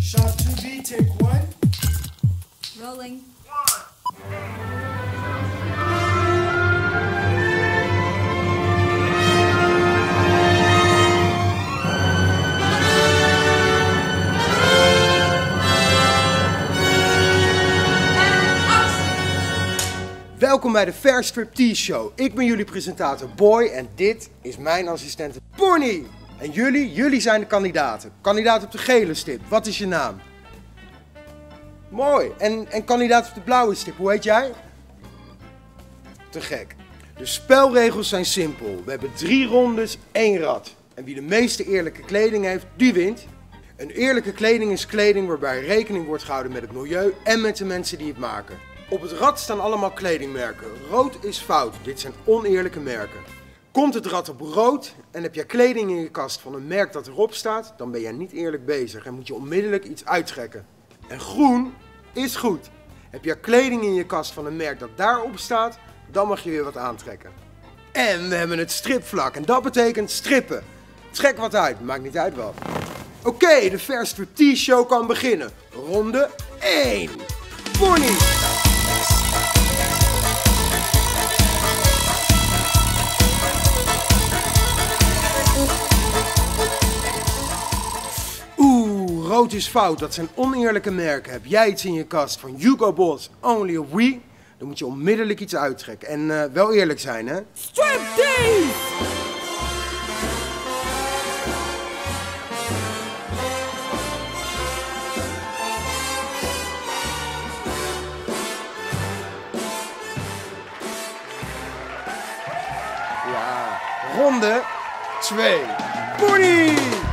Shot 2B, take one. Rolling. Welkom bij de Fair Striptease Show. Ik ben jullie presentator Boy en dit is mijn assistente Bonnie. En jullie, jullie zijn de kandidaten. Kandidaat op de gele stip, wat is je naam? Mooi. En, en kandidaat op de blauwe stip, hoe heet jij? Te gek. De spelregels zijn simpel. We hebben drie rondes, één rad. En wie de meeste eerlijke kleding heeft, die wint. Een eerlijke kleding is kleding waarbij rekening wordt gehouden met het milieu en met de mensen die het maken. Op het rad staan allemaal kledingmerken. Rood is fout, dit zijn oneerlijke merken. Komt het rad op rood en heb jij kleding in je kast van een merk dat erop staat, dan ben jij niet eerlijk bezig en moet je onmiddellijk iets uittrekken. En groen is goed. Heb jij kleding in je kast van een merk dat daarop staat, dan mag je weer wat aantrekken. En we hebben het stripvlak en dat betekent strippen. Trek wat uit, maakt niet uit wat. Oké, de Fair Striptease Show kan beginnen. Ronde 1. Bonnie. Rood is fout. Dat zijn oneerlijke merken. Heb jij iets in je kast van Hugo Boss, Only a We? Dan moet je onmiddellijk iets uittrekken. En eh, wel eerlijk zijn, hè? Striptease! Ja. Ronde 2. Bonnie!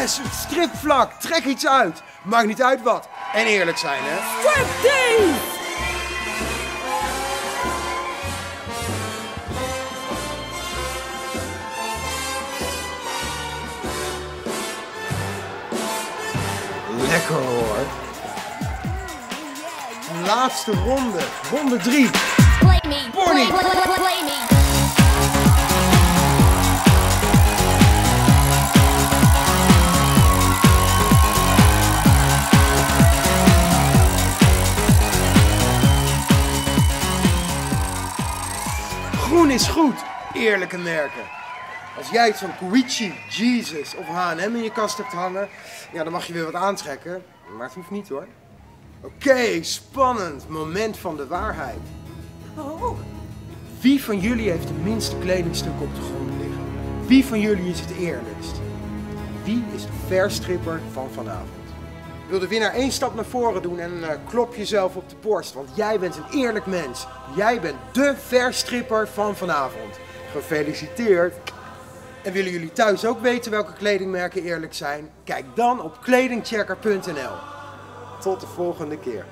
Yes, stripvlak. Trek iets uit. Maakt niet uit wat. En eerlijk zijn, hè? Striptease! Lekker hoor. Laatste ronde. Ronde 3. Play me. Bonnie. Play, play, play, play me. Is goed. Eerlijke merken. Als jij iets van Koichi, Jesus of H&M in je kast hebt hangen, ja, dan mag je weer wat aantrekken. Maar het hoeft niet hoor. Oké, spannend. Moment van de waarheid. Oh, Wie van jullie heeft de minste kledingstukken op de grond liggen? Wie van jullie is het eerlijkst? Wie is de verstripper van vanavond? Wil de winnaar één stap naar voren doen en eh, klop jezelf op de borst, want jij bent een eerlijk mens. Jij bent de verstripper van vanavond. Gefeliciteerd! En willen jullie thuis ook weten welke kledingmerken eerlijk zijn? Kijk dan op kledingchecker.nl. Tot de volgende keer.